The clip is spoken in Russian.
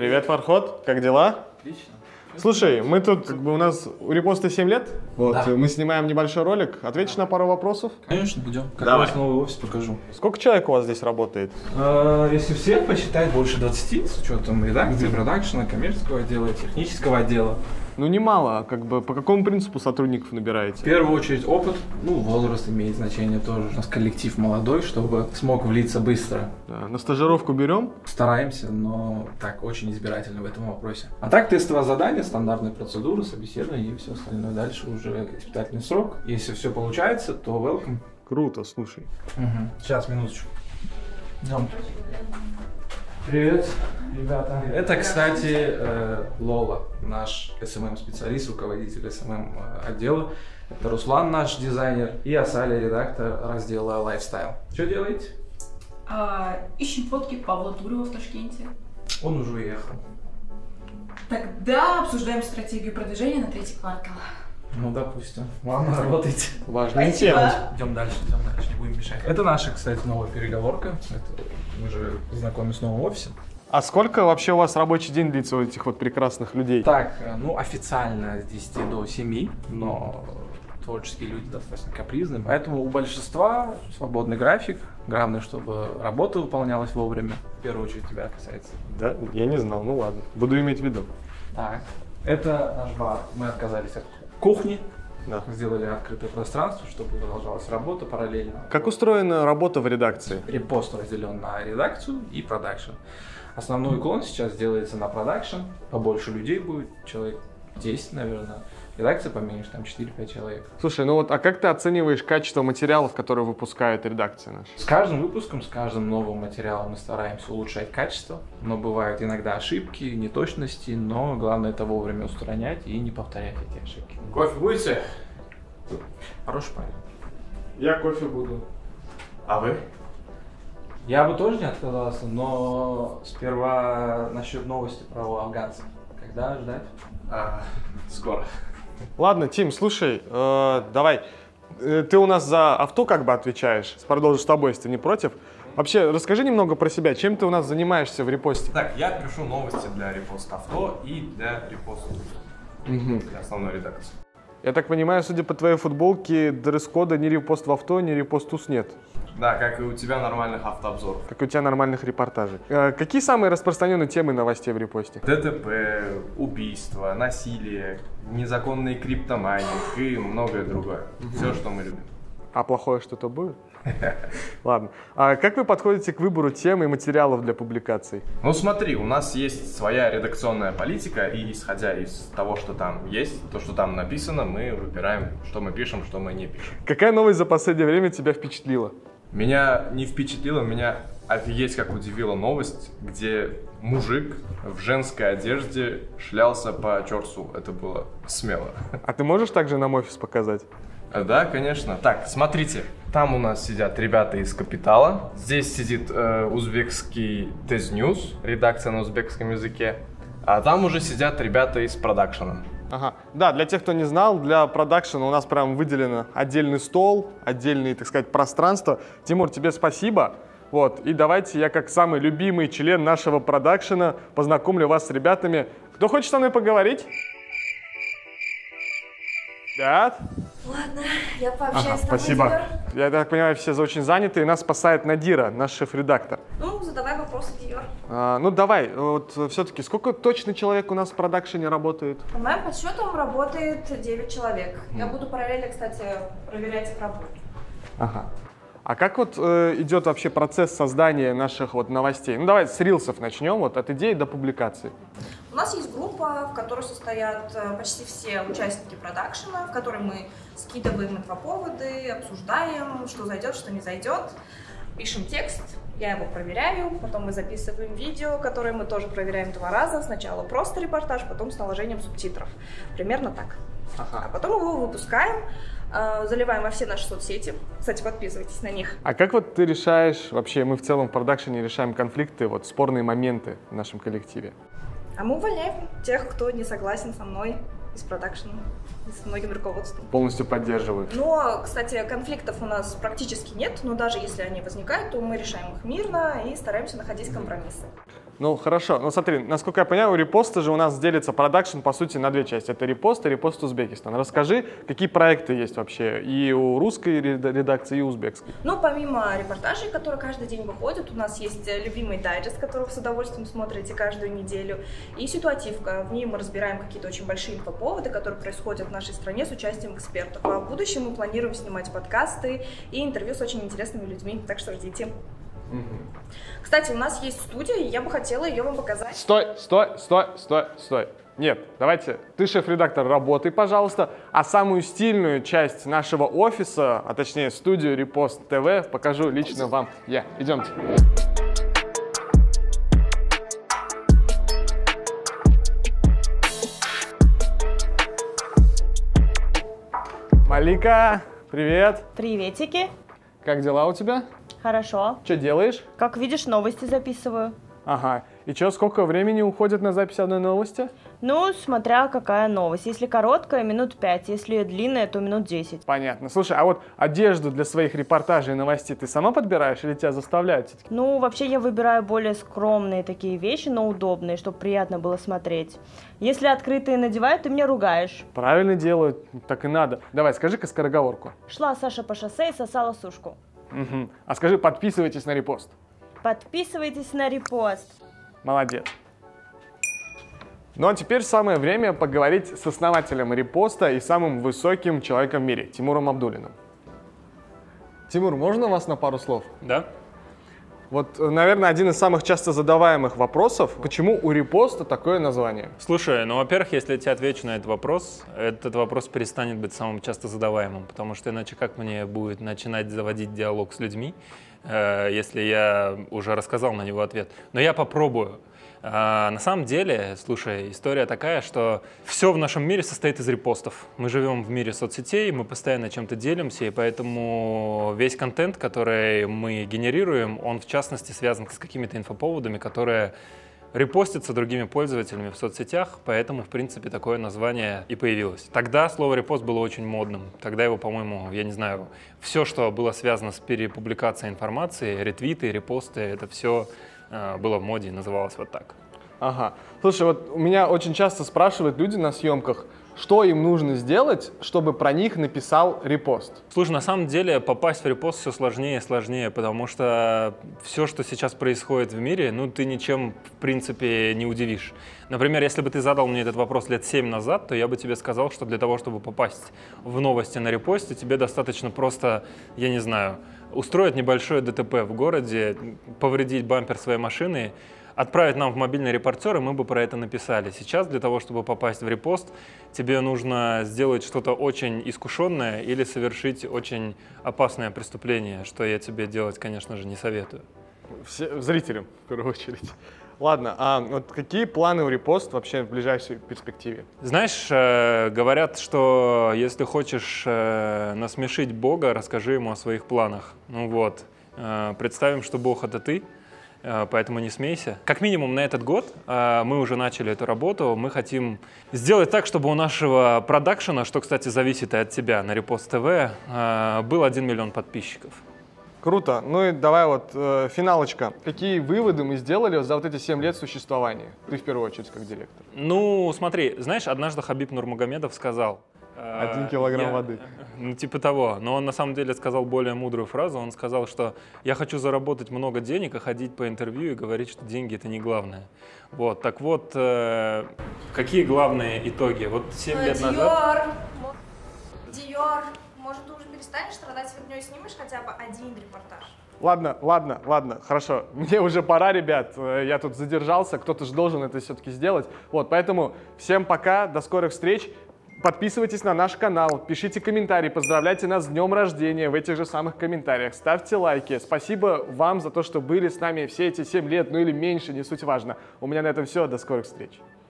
Привет, Фархот, как дела? Отлично. Слушай, мы тут, как бы у нас у репоста 7 лет, вот, Да. мы снимаем небольшой ролик, ответишь на пару вопросов? Конечно, идем. Как Давай. у вас новый офис покажу. Сколько человек у вас здесь работает? Э, Если всех посчитать, больше 20, с учетом редакции, продакшена, коммерческого отдела, технического отдела. Ну, немало, как бы, по какому принципу сотрудников В набираете? первую очередь опыт, ну, возраст имеет значение тоже. У нас коллектив молодой, чтобы смог влиться быстро. Да, На стажировку берем? Стараемся, но так, очень избирательно в этом вопросе. А так, тестовое задание, стандартные процедуры, собеседование и все остальное. Дальше уже испытательный срок. Если все получается, то welcome. Круто, слушай. Сейчас, минуточку. Идем. Привет, ребята. Это, кстати, э, Лола, наш SMM-специалист, руководитель SMM-отдела. Это Руслан, наш дизайнер, и Асаля, редактор раздела Lifestyle. Что делаете? А, ищем фотки Павла Турева в Ташкенте. Он уже уехал. Тогда обсуждаем стратегию продвижения на третий квартал. Ну, допустим. Ладно, работайте. Важная тема. Идем дальше, идем дальше, не будем мешать. Это наша, кстати, новая переговорка. Это мы же знакомы с новым офисом. А сколько вообще у вас рабочий день длится у этих вот прекрасных людей? Так, э, ну официально с 10 до 7, но творческие люди достаточно капризны, поэтому у большинства свободный график. Главное, чтобы работа выполнялась вовремя. В первую очередь тебя касается. Да, я не знал, ну ладно, буду иметь в виду. Так, это наш бар. Мы отказались от кухни, Да. сделали открытое пространство, чтобы продолжалась работа параллельно. Как устроена работа в редакции? Repost разделен на редакцию и продакшн. Основной уклон сейчас делается на продакшн. Побольше людей будет, человек 10, наверное. Редакция поменьше, там 4-5 человек. Слушай, ну вот, а как ты оцениваешь качество материалов, которые выпускает редакция наша? С каждым выпуском, с каждым новым материалом мы стараемся улучшать качество, но бывают иногда ошибки, неточности, но главное это вовремя устранять и не повторять эти ошибки. Кофе будете? Хороший парень. Я кофе буду. А вы? Я бы тоже не отказался, но сперва насчет новости про афганцев. Когда ждать? А, скоро. Ладно, Тим, слушай, э, давай, э, ты у нас за авто как бы отвечаешь, продолжу с тобой, если ты не против. Вообще, расскажи немного про себя, чем ты у нас занимаешься в репосте? Так, я пишу новости для репост авто и для репост для основной редакции. Я так понимаю, судя по твоей футболке, дресс-кода ни Repost в авто, ни Repost UZ нет. Да, как и у тебя нормальных автообзоров. Как у тебя нормальных репортажей. Э, какие самые распространенные темы новостей в Repost е? ДТП, убийство, насилие, незаконный криптомайнинг и многое другое. Все, что мы любим. А плохое что-то будет? Ладно. А как вы подходите к выбору тем и материалов для публикаций? Ну смотри, у нас есть своя редакционная политика, и исходя из того, что там есть, то, что там написано, мы выбираем, что мы пишем, что мы не пишем. Какая новость за последнее время тебя впечатлила? Меня не впечатлило, меня офигеть как удивила новость, где мужик в женской одежде шлялся по Чорсу. Это было смело. А ты можешь также нам офис показать? Да, конечно. Так, смотрите, там у нас сидят ребята из Капитала. Здесь сидит э, узбекский Tez News, редакция на узбекском языке. А там уже сидят ребята из продакшена. Ага. Да, для тех, кто не знал, для продакшена у нас прям выделено отдельный стол, отдельные, так сказать, пространство. Тимур, тебе спасибо. Вот, и давайте я, как самый любимый член нашего продакшена, познакомлю вас с ребятами. Кто хочет со мной поговорить? Ребят? Ладно, я пообщаюсь Ага, с тобой, спасибо. Диор. Я так понимаю, все очень заняты, и нас спасает Надира, наш шеф-редактор. Ну, задавай вопросы, Диор. А, ну давай, вот все-таки, сколько точно человек у нас в продакшене работает? По моим подсчетам работает 9 человек. Я буду параллельно, кстати, проверять их работу. Ага. А как вот э, идет вообще процесс создания наших вот новостей? Ну давай с рилсов начнем, вот от идеи до публикации. У нас есть группа, в которой состоят э, почти все участники продакшена, в которой мы скидываем инфоповоды, обсуждаем, что зайдет, что не зайдет. Пишем текст, я его проверяю, потом мы записываем видео, которое мы тоже проверяем два раза. Сначала просто репортаж, потом с наложением субтитров. Примерно так. А потом его выпускаем, э, заливаем во все наши соцсети. Кстати, подписывайтесь на них. А как вот ты решаешь, вообще мы в целом в продакшене решаем конфликты, вот спорные моменты в нашем коллективе? А мы увольняем тех, кто не согласен со мной из продакшена, и с многим руководством. Полностью поддерживаю. Но, кстати, конфликтов у нас практически нет, но даже если они возникают, то мы решаем их мирно и стараемся находить компромиссы. Ну, хорошо. Ну, смотри, насколько я понимаю, у репоста же у нас делится продакшн, по сути, на две части. Это репост и репост Узбекистан. Расскажи, какие проекты есть вообще и у русской реда- редакции, и узбекской. Ну, помимо репортажей, которые каждый день выходят, у нас есть э, любимый дайджест, который вы с удовольствием смотрите каждую неделю, и ситуативка. В ней мы разбираем какие-то очень большие инфоповоды, которые происходят в нашей стране с участием экспертов. А в будущем мы планируем снимать подкасты и интервью с очень интересными людьми, так что ждите. Кстати, у нас есть студия, и я бы хотела ее вам показать. Стой, стой, стой, стой, стой. Нет, давайте, ты шеф-редактор, работай, пожалуйста, а самую стильную часть нашего офиса, а точнее студию Репост ТВ, покажу лично вам я. Идемте. Малика, привет. Приветики. Как дела у тебя? Хорошо. Что делаешь? Как видишь, новости записываю. Ага. И что, сколько времени уходит на запись одной новости? Ну, смотря какая новость. Если короткая, минут пять. Если длинная, то минут десять. Понятно. Слушай, а вот одежду для своих репортажей и новостей ты сама подбираешь или тебя заставляют все-таки? Ну, вообще я выбираю более скромные такие вещи, но удобные, чтобы приятно было смотреть. Если открытые надевают, ты меня ругаешь. Правильно делают, так и надо. Давай, скажи-ка скороговорку. Шла Саша по шоссе и сосала сушку. Мгм. А скажи, подписывайтесь на репост. Подписывайтесь на репост. Молодец. Ну а теперь самое время поговорить с основателем репоста и самым высоким человеком в мире, Тимуром Абдулиным. Тимур, можно вас на пару слов? Да? Вот, э, наверное, один из самых часто задаваемых вопросов, почему у репоста такое название? Слушай, ну, во-первых, если я тебе отвечу на этот вопрос, этот вопрос перестанет быть самым часто задаваемым, потому что иначе как мне будет начинать заводить диалог с людьми, э, если я уже рассказал на него ответ? Но я попробую. А, на самом деле, слушай, история такая, что все в нашем мире состоит из репостов. Мы живем в мире соцсетей, мы постоянно чем-то делимся, и поэтому весь контент, который мы генерируем, он в частности связан с какими-то инфоповодами, которые репостятся другими пользователями в соцсетях, поэтому, в принципе, такое название и появилось. Тогда слово репост было очень модным. Тогда его, по-моему, я не знаю, все, что было связано с перепубликацией информации, ретвиты, репосты, это все было в моде и называлось вот так. Ага. Слушай, вот у меня очень часто спрашивают люди на съемках, что им нужно сделать, чтобы про них написал репост. Слушай, на самом деле попасть в репост все сложнее и сложнее, потому что все, что сейчас происходит в мире, ну ты ничем в принципе не удивишь. Например, если бы ты задал мне этот вопрос лет 7 назад, то я бы тебе сказал, что для того, чтобы попасть в новости на репосте, тебе достаточно просто, я не знаю, устроить небольшое ДТП в городе, повредить бампер своей машины, отправить нам в мобильный репортер, и мы бы про это написали. Сейчас для того, чтобы попасть в репост, тебе нужно сделать что-то очень искушенное или совершить очень опасное преступление, что я тебе делать, конечно же, не советую. Все, зрителям, в первую очередь. Ладно, а вот какие планы у репост вообще в ближайшей перспективе? Знаешь, э, говорят, что если хочешь э, насмешить Бога, расскажи ему о своих планах. Ну вот, э, представим, что Бог это ты, поэтому не смейся. Как минимум на этот год мы уже начали эту работу. Мы хотим сделать так, чтобы у нашего продакшена, что, кстати, зависит и от тебя, на Репост ТВ, был 1 миллион подписчиков. Круто. Ну и давай вот э, финалочка. Какие выводы мы сделали за вот эти 7 лет существования? Ты в первую очередь как директор. Ну, смотри, знаешь, однажды Хабиб Нурмагомедов сказал... э, Один килограмм я- воды. Ну, типа того. Но он на самом деле сказал более мудрую фразу. Он сказал, что я хочу заработать много денег, а ходить по интервью и говорить, что деньги это не главное. Вот, так вот, э, какие главные итоги? Вот 7 лет назад... Диор, Диор, перестанешь страдать фигней снимешь хотя бы один репортаж? Ладно, ладно, ладно, хорошо. Мне уже пора, ребят. Э, Я тут задержался, кто-то же должен это все-таки сделать. Вот, поэтому всем пока, до скорых встреч. Подписывайтесь на наш канал, пишите комментарии, поздравляйте нас с днем рождения в этих же самых комментариях, ставьте лайки. Спасибо вам за то, что были с нами все эти 7 лет, ну или меньше, не суть важно. У меня на этом все, до скорых встреч.